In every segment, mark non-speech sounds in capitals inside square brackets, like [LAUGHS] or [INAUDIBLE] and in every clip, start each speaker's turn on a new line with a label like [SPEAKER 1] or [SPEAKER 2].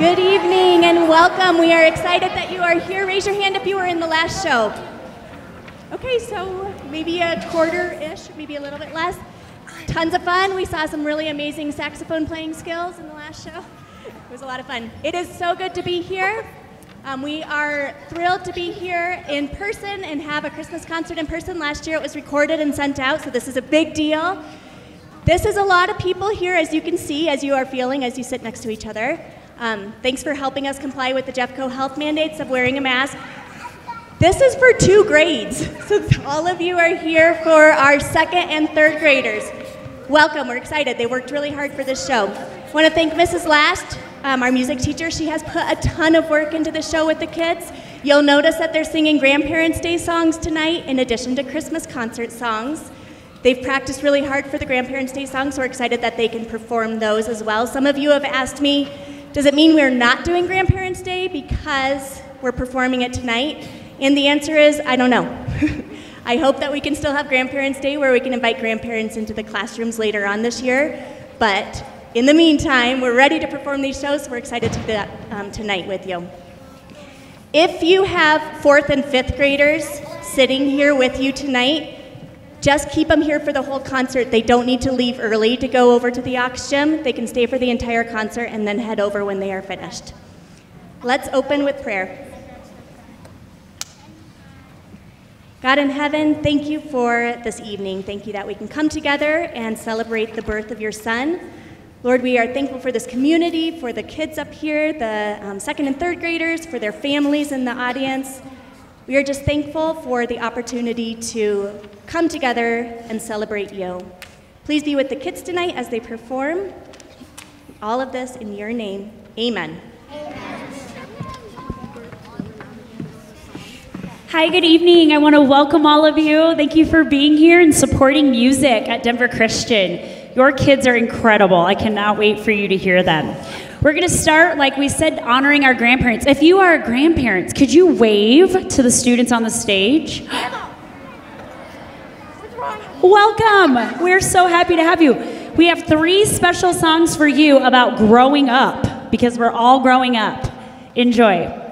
[SPEAKER 1] Good evening and welcome. We are excited that you are here. Raise your hand if you were in the last show. Okay, so maybe a quarter ish, maybe a little bit less. Tons of fun. We saw some really amazing saxophone playing skills in the last show. [LAUGHS] It was a lot of fun. It is so good to be here. Um, we are thrilled to be here in person and have a Christmas concert in person. Last year it was recorded and sent out, so this is a big deal. This is a lot of people here, as you can see, as you are feeling as you sit next to each other. Um, thanks for helping us comply with the Jeffco health mandates of wearing a mask. This is for two grades, [LAUGHS] so all of you are here for our second and third graders. Welcome, we're excited. They worked really hard for this show. I want to thank Mrs. Last, um, our music teacher. She has put a ton of work into the show with the kids. You'll notice that they're singing Grandparents' Day songs tonight in addition to Christmas concert songs. They've practiced really hard for the Grandparents' Day songs, so we're excited that they can perform those as well. Some of you have asked me, does it mean we're not doing Grandparents' Day because we're performing it tonight? And the answer is, I don't know. [LAUGHS] I hope that we can still have Grandparents' Day where we can invite grandparents into the classrooms later on this year. But in the meantime, we're ready to perform these shows, we're excited to do that um, tonight with you. If you have fourth and fifth graders sitting here with you tonight, just keep them here for the whole concert. They don't need to leave early to go over to the Ox gym. They can stay for the entire concert and then head over when they are finished. Let's open with prayer. God in heaven, thank you for this evening. Thank you that we can come together and celebrate the birth of your son. Lord, we are thankful for this community, for the kids up here, the um, second and third graders, for their families in the audience. We are just thankful for the opportunity to come together and celebrate you. Please be with the kids tonight as they perform. All of this in your name. Amen.
[SPEAKER 2] Hi, good evening. I want to welcome all of you. Thank you for being here and supporting music at Denver Christian. Your kids are incredible. I cannot wait for you to hear them. We're going to start, like we said, honoring our grandparents. If you are grandparents, could you wave to the students on the stage? [LAUGHS] Welcome. We're so happy to have you. We have three special songs for you about growing up because we're all growing up. Enjoy.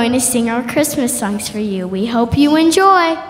[SPEAKER 3] Going to sing our Christmas songs for you. We hope you enjoy.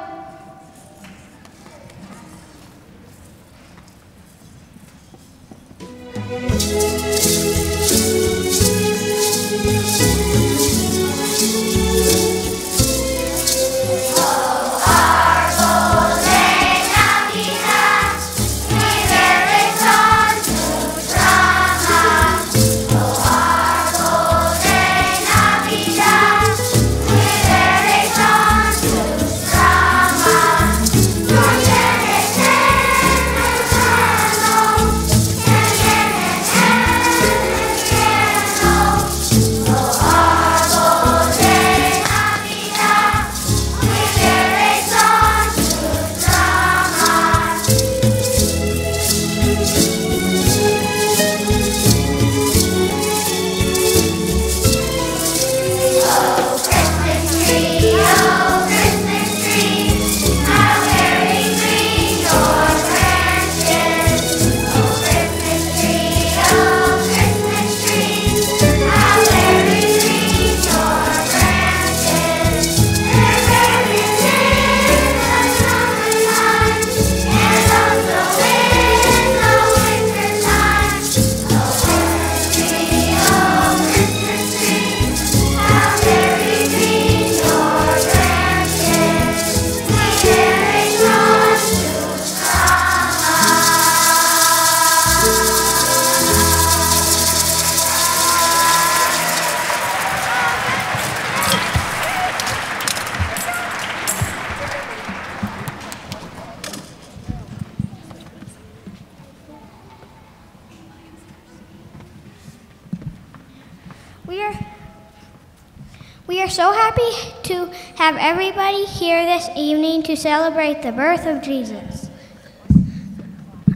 [SPEAKER 4] Have everybody here this evening to celebrate the birth of Jesus.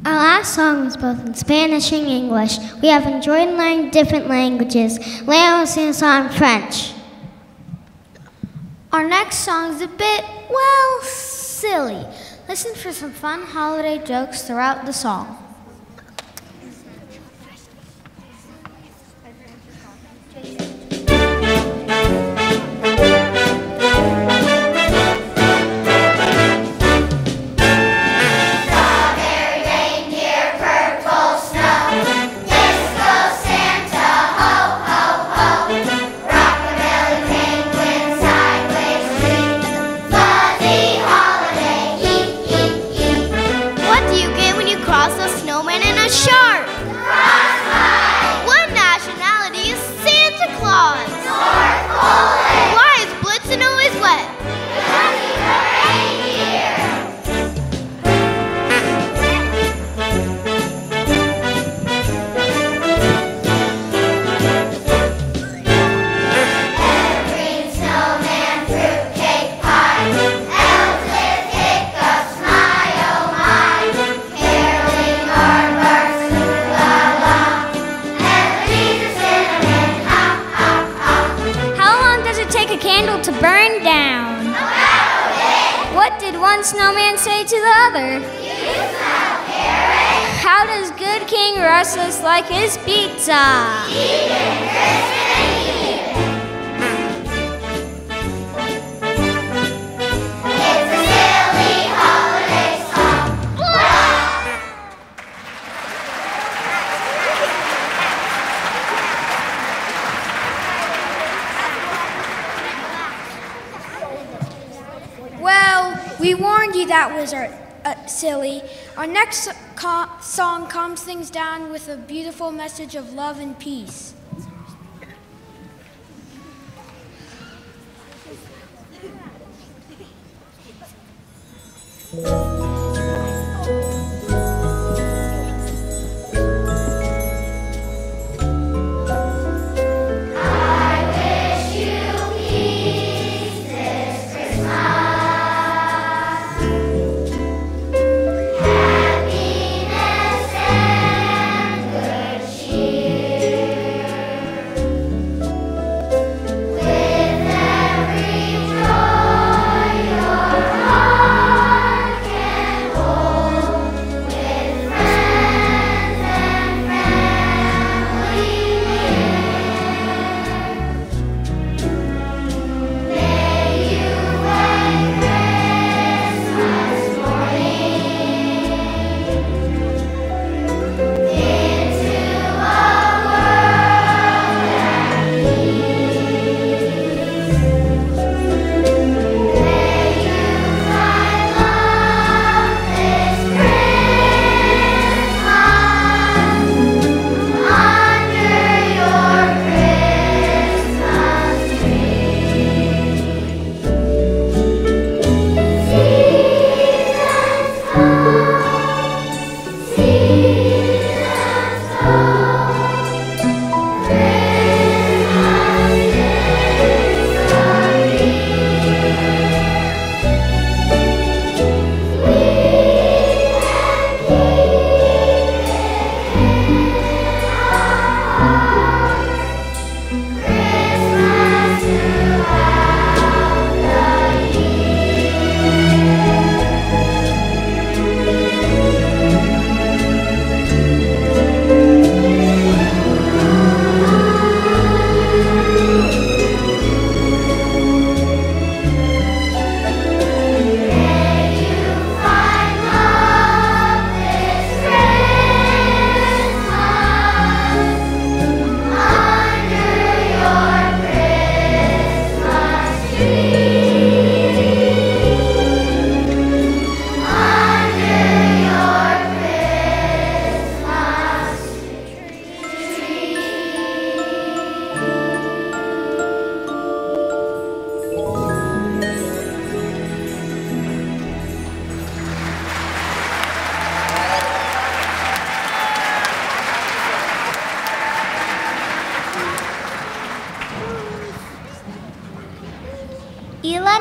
[SPEAKER 4] Our last song was both in Spanish and English. We have enjoyed learning different languages. Leon will a song French. Our next song is a bit, well, silly. Listen for some fun holiday jokes throughout the song.
[SPEAKER 5] A shark?
[SPEAKER 4] Say to the other? How does good King Wenceslas like his pizza?
[SPEAKER 6] That was our, uh, silly. Our next co- song calms things down with a beautiful message of love and peace. [LAUGHS]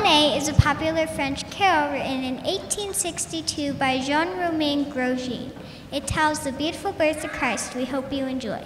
[SPEAKER 7] is a popular French carol written in 1862 by Jean Romain Grosjean. It tells the beautiful birth of Christ. We hope you enjoy.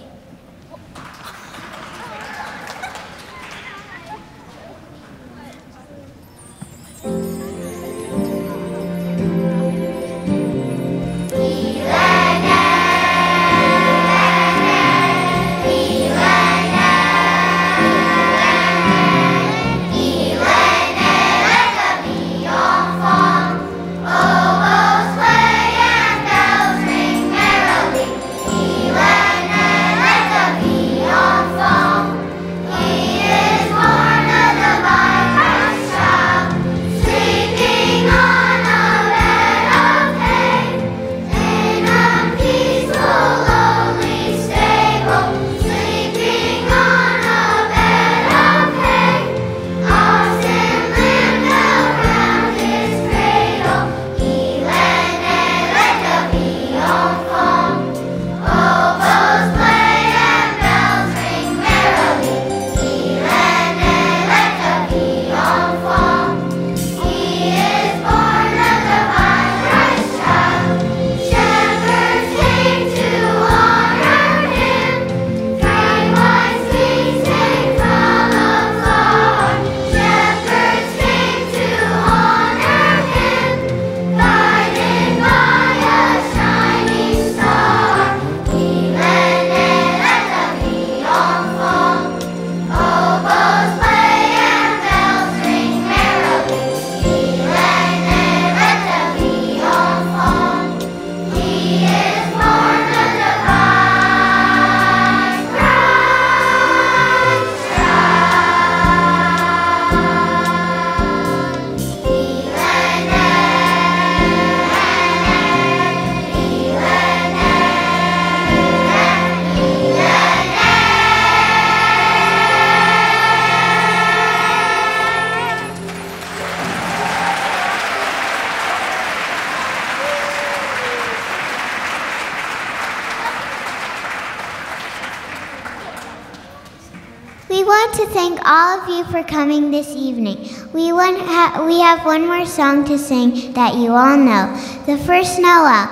[SPEAKER 8] All of you for coming this evening. We, ha- we have one more song to sing that you all know. The first Noel.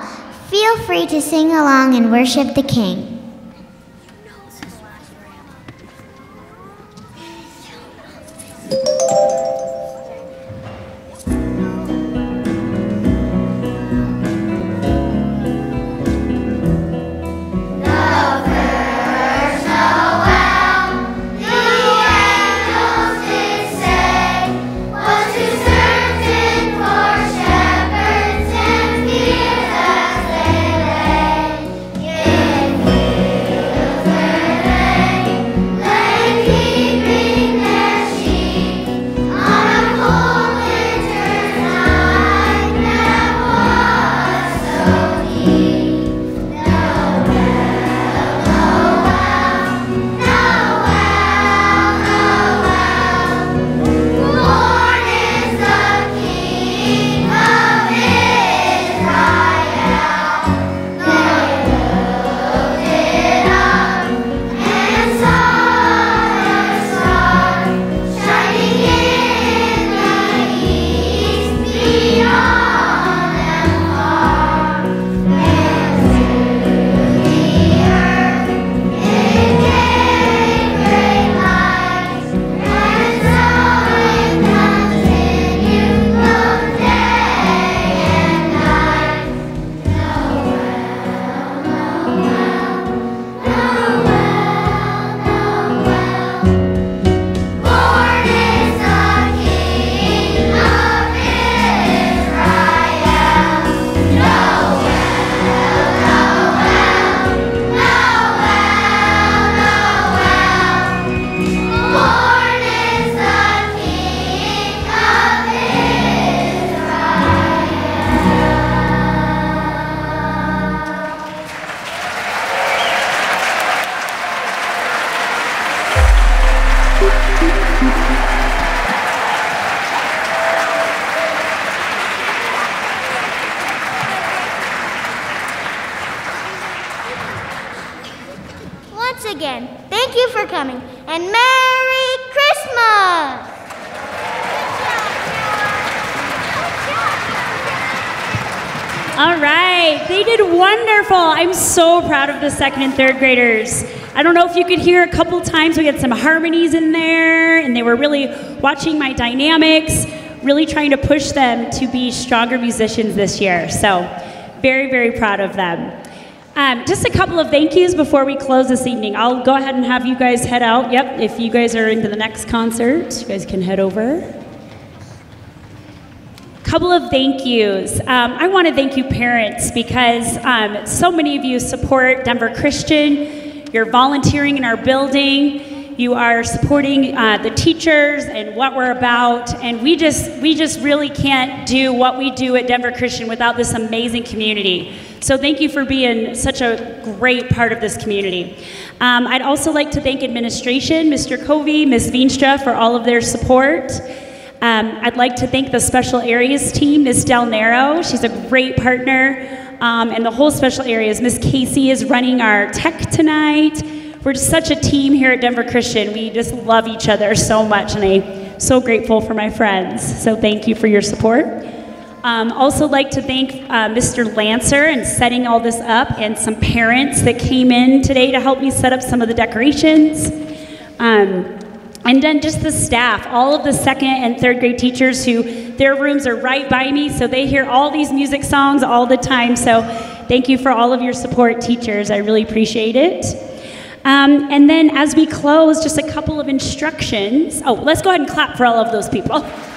[SPEAKER 8] Feel free to sing along and worship the King. again. Thank you for coming, and Merry Christmas!
[SPEAKER 2] All right, they did wonderful. I'm so proud of the second and third graders. I don't know if you could hear a couple times, we had some harmonies in there, and they were really watching my dynamics, really trying to push them to be stronger musicians this year. So, very, very proud of them. Um, just a couple of thank yous before we close this evening. I'll go ahead and have you guys head out. Yep, if you guys are into the next concert, you guys can head over couple of thank yous. Um, I want to thank you, parents, because um, so many of you support Denver Christian. You're volunteering in our building. You are supporting uh, the teachers and what we're about, and we just we just really can't do what we do at Denver Christian without this amazing community. So thank you for being such a great part of this community. Um, I'd also like to thank administration, Mr. Covey, Ms. Veenstra, for all of their support. Um, I'd like to thank the special areas team, Ms. Del Nero. She's a great partner. Um, and the whole special areas. Miss Casey is running our tech tonight. We're just such a team here at Denver Christian. We just love each other so much, and I'm so grateful for my friends. So thank you for your support. Um, also like to thank uh, Mr. Lancer and setting all this up, and some parents that came in today to help me set up some of the decorations. Um, and then just the staff, all of the second and third grade teachers who their rooms are right by me, so they hear all these music songs all the time. So thank you for all of your support, teachers. I really appreciate it. Um, and then as we close, just a couple of instructions. Oh, let's go ahead and clap for all of those people. [LAUGHS]